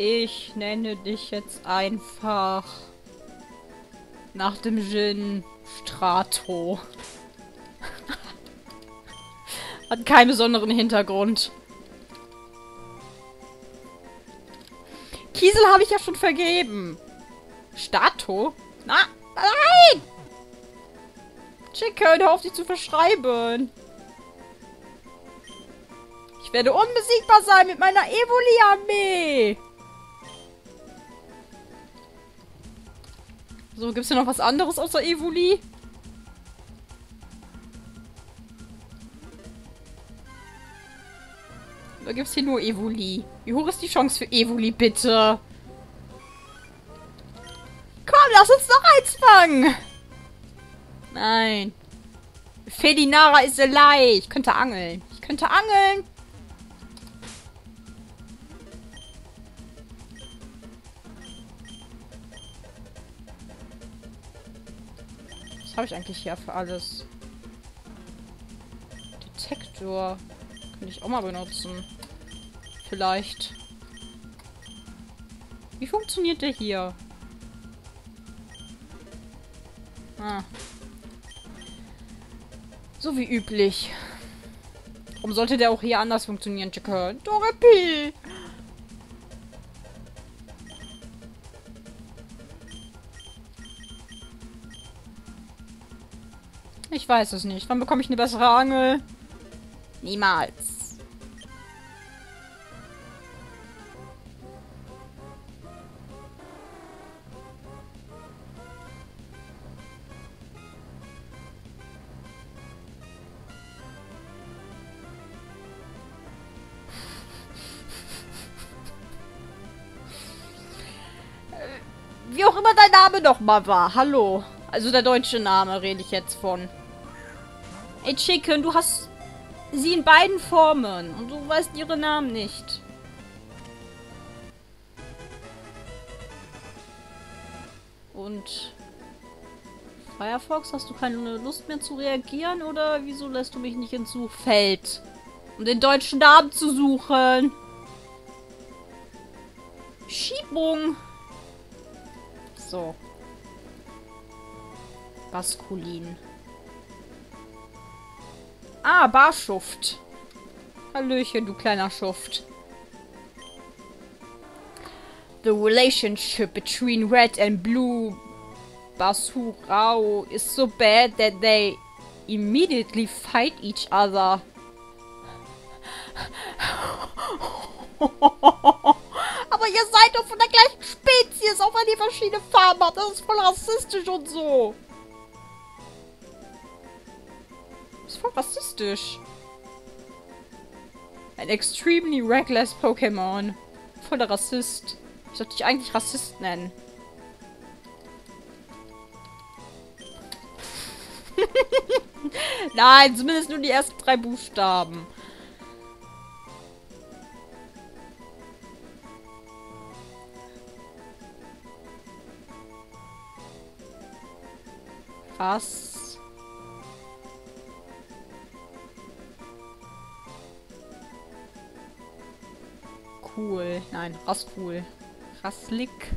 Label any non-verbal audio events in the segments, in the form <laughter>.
Ich nenne dich jetzt einfach nach dem Gin Strato. <laughs> Hat keinen besonderen Hintergrund. Kiesel habe ich ja schon vergeben. Stato? Na, nein! Chicken, hör auf dich zu verschreiben. Ich werde unbesiegbar sein mit meiner Evoli-Armee. So, gibt's hier noch was anderes außer Evoli? Oder gibt's hier nur Evoli? Wie hoch ist die Chance für Evoli, bitte? Komm, lass uns noch eins fangen! Nein. Felinara ist alive. Ich könnte angeln. Ich könnte angeln. Habe ich eigentlich hier für alles? Detektor. Könnte ich auch mal benutzen. Vielleicht. Wie funktioniert der hier? Ah. So wie üblich. Warum sollte der auch hier anders funktionieren, Chicken? Dorothy! Ich weiß es nicht. Wann bekomme ich eine bessere Angel? Niemals. Wie auch immer dein Name nochmal war. Hallo. Also der deutsche Name rede ich jetzt von. Ey, Chicken, du hast sie in beiden Formen. Und du weißt ihre Namen nicht. Und... Firefox, hast du keine Lust mehr zu reagieren? Oder wieso lässt du mich nicht ins Suchfeld? Um den deutschen Namen zu suchen. Schiebung. So. Baskulin. Ah, Barschuft. Hallöchen, du kleiner Schuft. The relationship between red and blue Basurao is so bad that they immediately fight each other. <laughs> Aber ihr seid doch von der gleichen Spezies, auch wenn ihr verschiedene Farben habt. Das ist voll rassistisch und so. Voll rassistisch. Ein extremely reckless Pokémon. Voller Rassist. Ich sollte dich eigentlich Rassist nennen. <laughs> Nein, zumindest nur die ersten drei Buchstaben. Was? Cool. Nein, Raskul. Rasslik.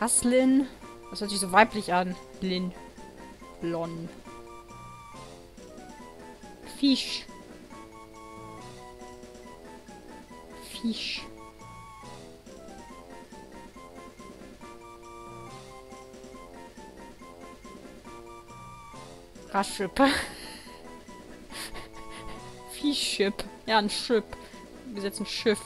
Rasslin. Das hört sich so weiblich an. Lin. Lon. Fisch. Fisch. Raschip. Viehship. <laughs> Ja, ein Schiff. Wir setzen ein Schiff.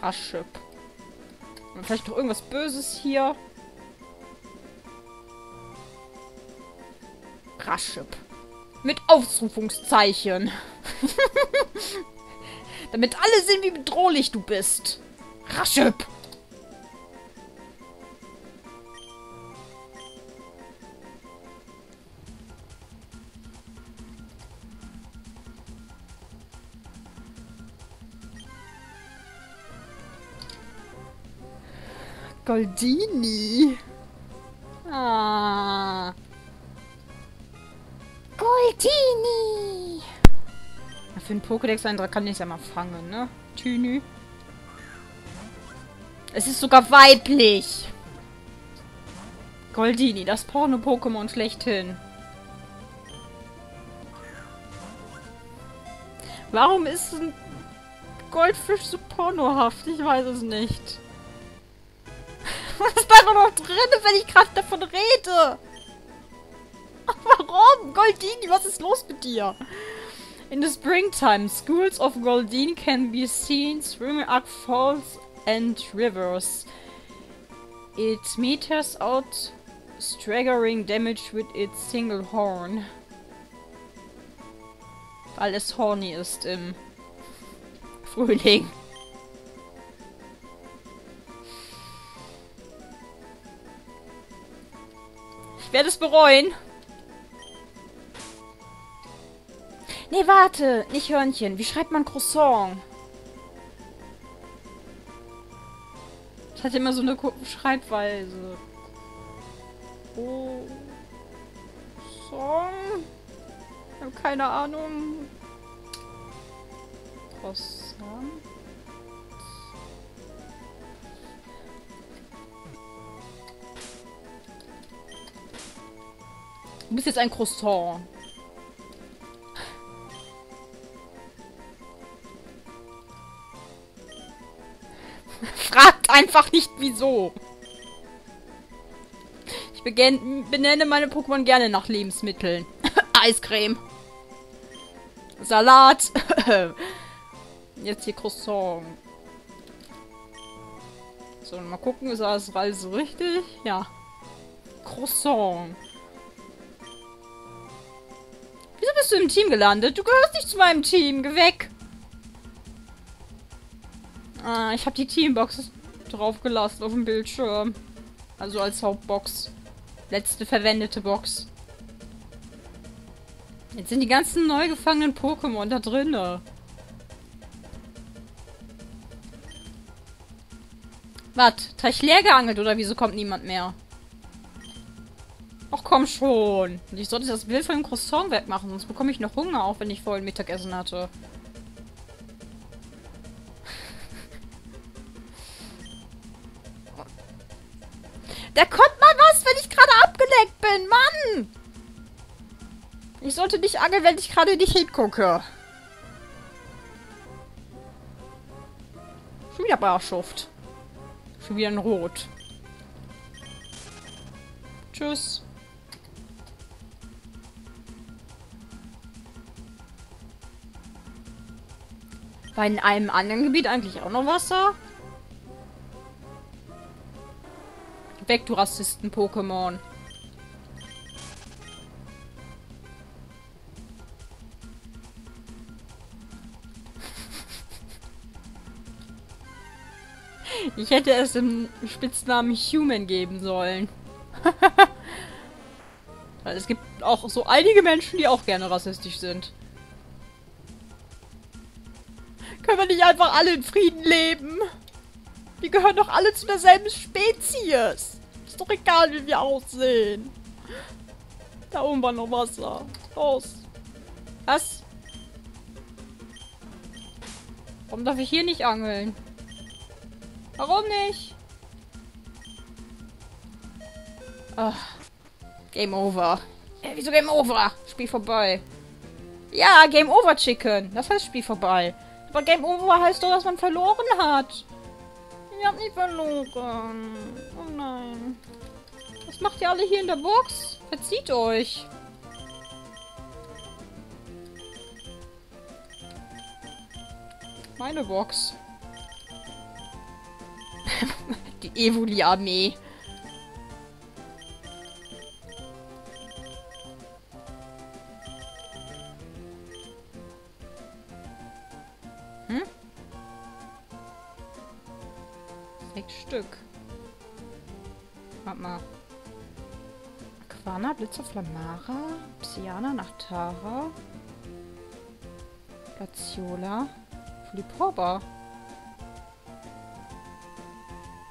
Raschip. Und vielleicht noch irgendwas Böses hier. Raschip. Mit Ausrufungszeichen. <laughs> Damit alle sehen, wie bedrohlich du bist. Raschip. Goldini. Ah. Goldini. Ja, für einen Pokédex-Eintrag kann ich es ja mal fangen, ne? Tünü. Es ist sogar weiblich. Goldini, das Porno-Pokémon schlechthin. Warum ist ein Goldfisch so pornohaft? Ich weiß es nicht. Was <laughs> ist da noch drin, wenn ich gerade davon rede? Warum? Goldini, was ist los mit dir? In the springtime, schools of Goldini can be seen swimming up falls and rivers. It meters out staggering damage with its single horn. Weil es horny ist im Frühling. Ich werde es bereuen. Nee, warte. Nicht Hörnchen. Wie schreibt man Croissant? Das hat immer so eine Schreibweise. Song? Ich habe keine Ahnung. Croissant. Du bist jetzt ein Croissant. <laughs> Fragt einfach nicht wieso. Ich benenne meine Pokémon gerne nach Lebensmitteln. <laughs> Eiscreme. Salat. <laughs> Jetzt hier Croissant. So, mal gucken, ist das alles richtig? Ja. Croissant. Du im Team gelandet? Du gehörst nicht zu meinem Team. Geh weg. Ah, ich habe die Teambox draufgelassen auf dem Bildschirm. Also als Hauptbox. Letzte verwendete Box. Jetzt sind die ganzen neu gefangenen Pokémon da drinne. Was? Teich leer geangelt oder wieso kommt niemand mehr? Ach komm schon. Ich sollte das Bild von dem Croissant wegmachen, sonst bekomme ich noch Hunger, auch wenn ich vorhin Mittagessen hatte. Da kommt mal was, wenn ich gerade abgeleckt bin. Mann! Ich sollte nicht angeln, wenn ich gerade nicht hingucke. Schon wieder Barschuft. Schon wieder ein Rot. Tschüss. War in einem anderen Gebiet eigentlich auch noch Wasser? Weg, du Rassisten-Pokémon. <laughs> Ich hätte es im Spitznamen Human geben sollen. <laughs> Es gibt auch so einige Menschen, die auch gerne rassistisch sind. Können wir nicht einfach alle in Frieden leben? Wir gehören doch alle zu derselben Spezies. Ist doch egal, wie wir aussehen. Da oben war noch Wasser. Los. Was? Warum darf ich hier nicht angeln? Warum nicht? Ach. Game over. Ja, wieso Game over? Spiel vorbei. Ja, Game over, Chicken. Das heißt Spiel vorbei. Aber Game over heißt doch, dass man verloren hat. Wir haben nicht verloren. Oh nein. Was macht ihr alle hier in der Box? Verzieht euch. Meine Box. <laughs> Die Evoli-Armee. Blitzer, Flamara, Psyana, Nachtara, Gaziola, Fliporba.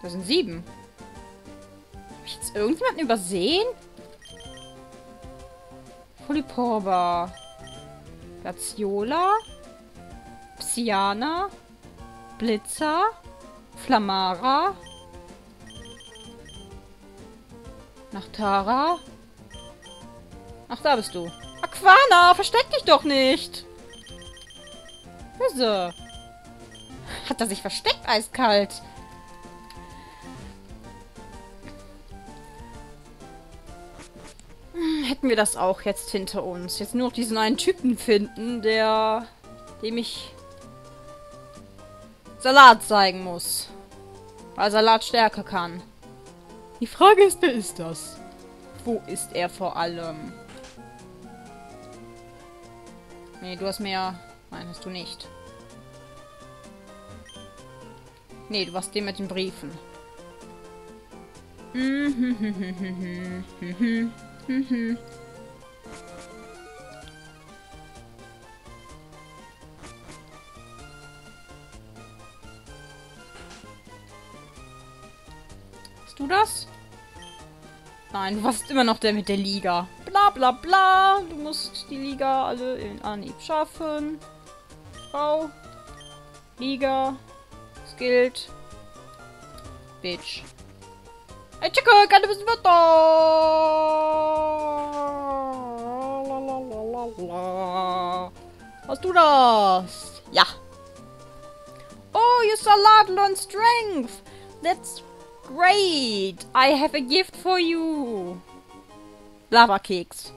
Das sind sieben. Hab ich jetzt irgendjemanden übersehen? Polyporba. Gaziola. Psyana. Blitzer. Flamara. Nachtara. Ach, da bist du. Aquana, versteck dich doch nicht. Böse. Hat er sich versteckt, eiskalt. Hm, hätten wir das auch jetzt hinter uns. Jetzt nur noch diesen einen Typen finden, der... dem ich... Salat zeigen muss. Weil Salat stärker kann. Die Frage ist, wer ist das? Wo ist er vor allem? Nee, du hast mehr... Nein, hast du nicht. Nee, du warst dem mit den Briefen. Hast du das? Nein, du warst immer noch der mit der Liga. Bla bla bla. Du musst die Liga alle in Anhieb schaffen. Frau. Liga. Skilled. Bitch. Hey, Chico, du bisschen Wetter? Hast du das? Ja. Oh, you saw on Strength. That's great. I have a gift for you. Lava Keks.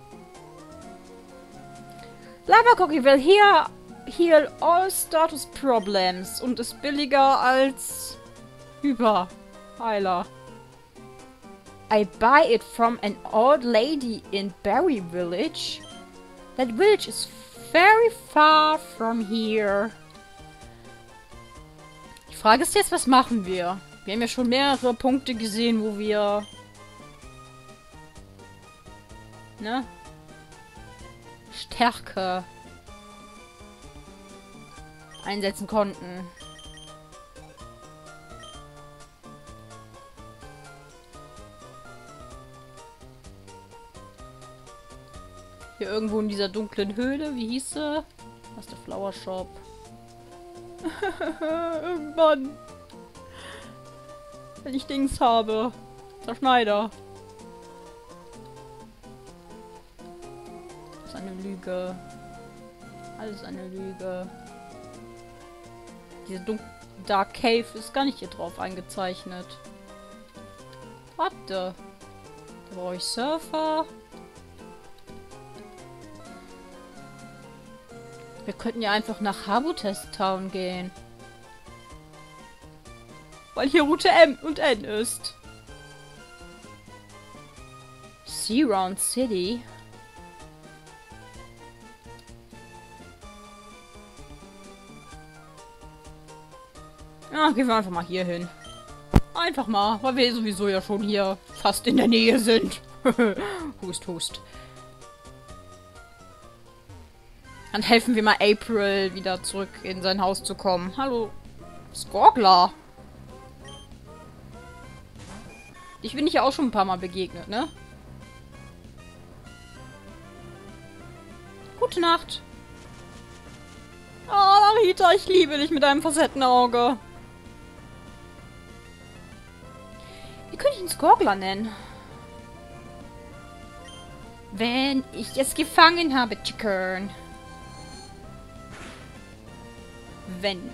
Lava Cookie will heal, heal all status problems und ist billiger als Hyperheiler. I buy it from an old lady in Berry Village. That village is very far from here. Die Frage ist jetzt, was machen wir? Wir haben ja schon mehrere Punkte gesehen, wo wir... Ne? Stärke einsetzen konnten. Hier irgendwo in dieser dunklen Höhle. Wie hieß sie? Was der Flower Shop? <laughs> Irgendwann. Wenn ich Dings habe. Der Schneider. Lüge. Alles eine Lüge. Diese Dark Cave ist gar nicht hier drauf eingezeichnet. Warte. Da brauche ich Surfer. Wir könnten ja einfach nach Habutest Town gehen. Weil hier Route M und N ist. Sea Round City. Ja, gehen wir einfach mal hier hin. Einfach mal, weil wir sowieso ja schon hier fast in der Nähe sind. <laughs> hust, hust. Dann helfen wir mal April wieder zurück in sein Haus zu kommen. Hallo, Skorgler. Ich bin ich ja auch schon ein paar Mal begegnet, ne? Gute Nacht. Oh, Narita, ich liebe dich mit deinem Facettenauge. Könnte ich ihn Skorgler nennen? Wenn ich es gefangen habe, Chicken. Wenn.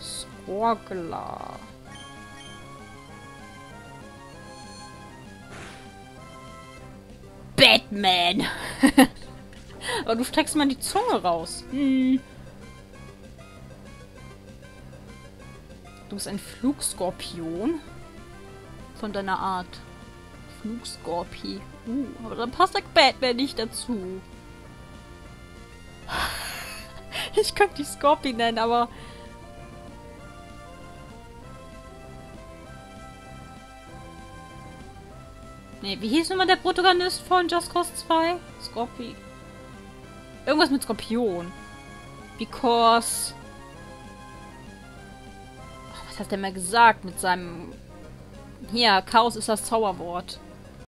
Skorgler. Batman! <laughs> Aber du streckst mal die Zunge raus. Hm. Du bist ein Flugskorpion. Von deiner Art. Flugskorpi. Uh, aber dann passt der Batman nicht dazu. <laughs> Ich könnte die Scorpion nennen, aber... Ne, wie hieß nochmal der Protagonist von Just Cause 2? Scorpion. Irgendwas mit Skorpion. Because... Was hat der mal gesagt mit seinem Hier, Chaos ist das Zauberwort.